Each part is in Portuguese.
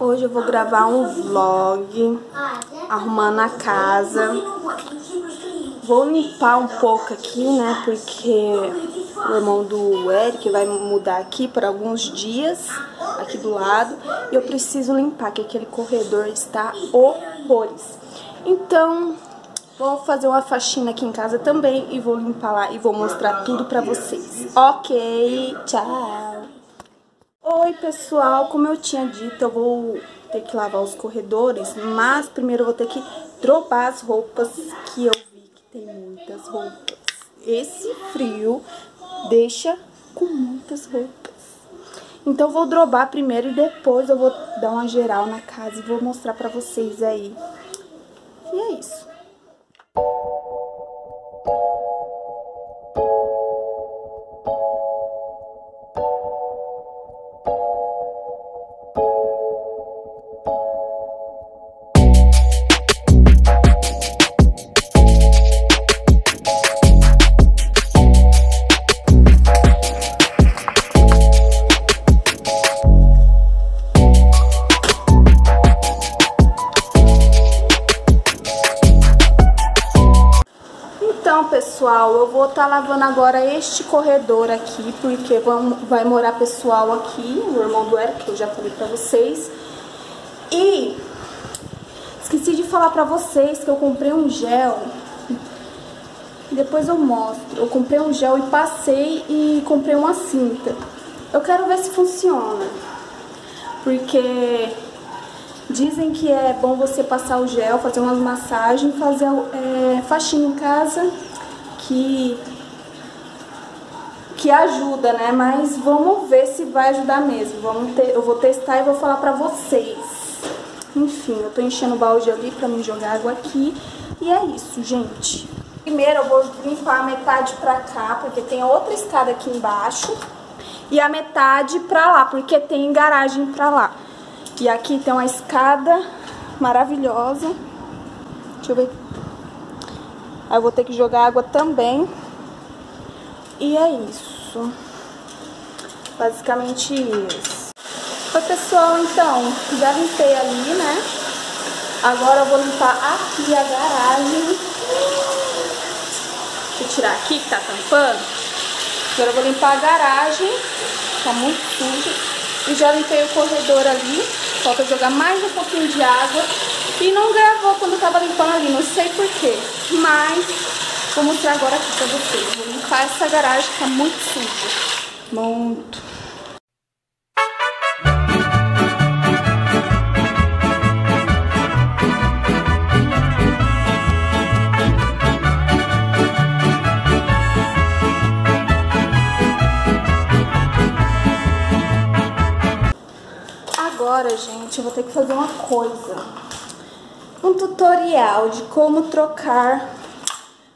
Hoje eu vou gravar um vlog arrumando a casa. Vou limpar um pouco aqui, né? Porque o irmão do Eric vai mudar aqui por alguns dias, aqui do lado. E eu preciso limpar, que aquele corredor está horrores. Então, vou fazer uma faxina aqui em casa também e vou limpar lá e vou mostrar tudo pra vocês. Ok, tchau! Oi pessoal, como eu tinha dito, eu vou ter que lavar os corredores, mas primeiro eu vou ter que dropar as roupas que eu vi que tem muitas roupas. Esse frio deixa com muitas roupas. Então eu vou drobar primeiro e depois eu vou dar uma geral na casa e vou mostrar pra vocês aí. E é isso. Pessoal, eu vou estar tá lavando agora este corredor aqui, porque vai morar pessoal aqui, o irmão do Eric, que eu já falei pra vocês. E esqueci de falar pra vocês que eu comprei um gel, depois eu mostro. Eu comprei um gel e passei e comprei uma cinta. Eu quero ver se funciona, porque dizem que é bom você passar o gel, fazer umas massagens, fazer é, faxina em casa que que ajuda, né? Mas vamos ver se vai ajudar mesmo. Vamos ter, eu vou testar e vou falar pra vocês. Enfim, eu tô enchendo o balde ali pra me jogar água aqui. E é isso, gente. Primeiro eu vou limpar a metade pra cá, porque tem outra escada aqui embaixo. E a metade pra lá, porque tem garagem pra lá. E aqui tem uma escada maravilhosa. Deixa eu ver Aí eu vou ter que jogar água também. E é isso. Basicamente isso. Oi, pessoal, então, já limpei ali, né? Agora eu vou limpar aqui a garagem. Deixa eu tirar aqui que tá tampando. Agora eu vou limpar a garagem. Tá muito suja. E já limpei o corredor ali. Falta jogar mais um pouquinho de água. E não gravou quando eu tava limpando ali, não sei porquê. Mas vou mostrar agora aqui pra vocês. Vou limpar essa garagem que tá muito suja. Muito. Agora, gente, eu vou ter que fazer uma coisa um tutorial de como trocar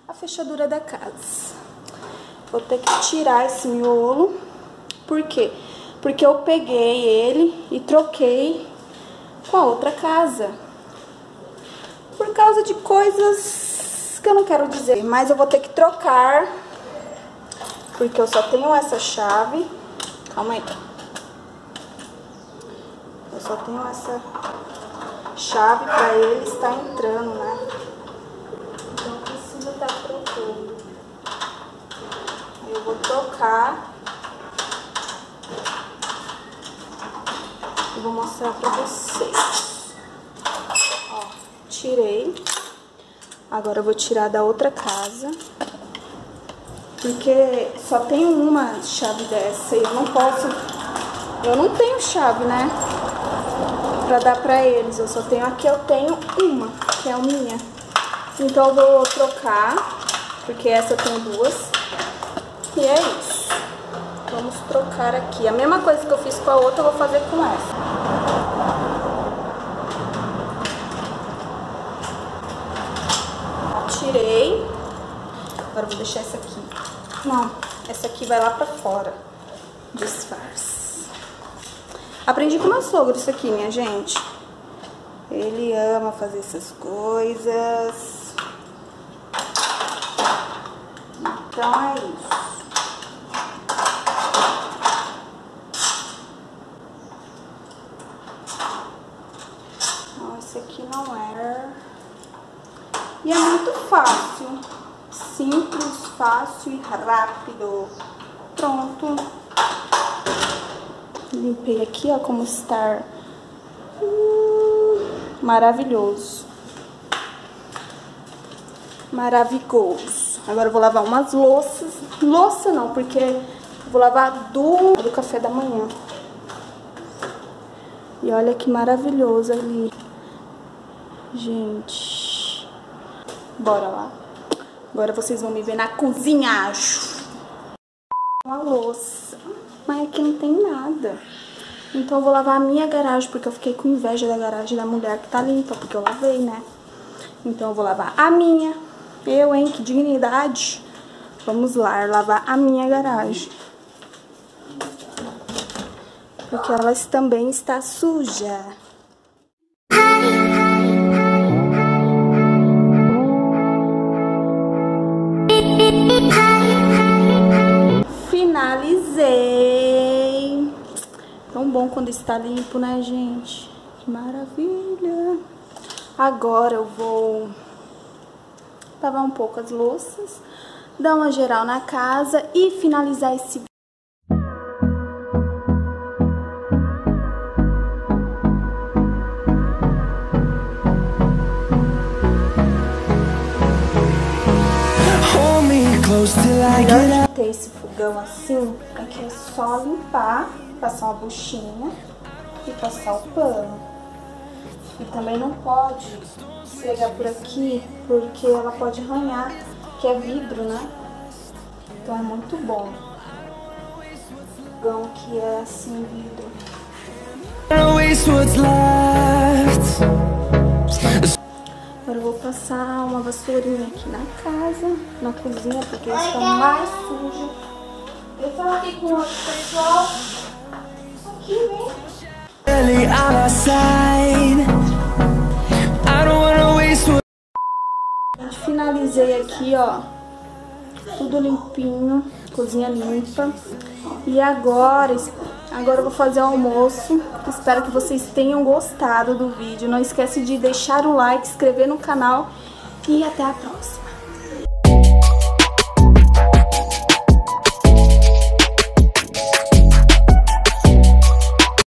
a fechadura da casa. Vou ter que tirar esse miolo. Por quê? Porque eu peguei ele e troquei com a outra casa. Por causa de coisas que eu não quero dizer. Mas eu vou ter que trocar. Porque eu só tenho essa chave. Calma aí. Eu só tenho essa chave para ele está entrando, né? Então precisa estar tá trocando. Eu vou trocar. E vou mostrar para vocês. Ó, tirei. Agora eu vou tirar da outra casa. Porque só tenho uma chave dessa e eu não posso... Eu não tenho chave, né? Pra dar pra eles. Eu só tenho aqui, eu tenho uma, que é a minha. Então eu vou trocar, porque essa tenho duas. E é isso. Vamos trocar aqui. A mesma coisa que eu fiz com a outra, eu vou fazer com essa. Tirei. Agora eu vou deixar essa aqui. Não, essa aqui vai lá pra fora. Disfarce. Aprendi com meu sogro isso aqui, minha gente. Ele ama fazer essas coisas. Então é isso. esse aqui não é. E é muito fácil. Simples, fácil e rápido. Pronto. Limpei aqui, ó, como estar hum, maravilhoso. Maravilhoso. Agora eu vou lavar umas louças. Louça não, porque vou lavar do, do café da manhã. E olha que maravilhoso ali. Gente. Bora lá. Agora vocês vão me ver na cozinha. Uma louça. Mas aqui não tem nada. Então eu vou lavar a minha garagem, porque eu fiquei com inveja da garagem da mulher que tá limpa, porque eu lavei, né? Então eu vou lavar a minha. Eu, hein? Que dignidade. Vamos lá, lavar a minha garagem porque ela também está suja. Bom quando está limpo, né, gente? Que maravilha. Agora eu vou lavar um pouco as louças, dar uma geral na casa e finalizar esse melhor de ter esse fogão assim é que é só limpar, passar uma buchinha e passar o pano. E também não pode esfregar por aqui, porque ela pode arranhar, que é vidro, né? Então é muito bom. Fogão que é assim, vidro. Agora eu vou passar uma vassourinha aqui na casa, na cozinha, porque está mais suja. Eu falo aqui com o pessoal. Finalizei aqui, ó. Tudo limpinho, cozinha limpa. E agora Agora eu vou fazer o almoço. Espero que vocês tenham gostado do vídeo. Não esquece de deixar o like, inscrever no canal e até a próxima.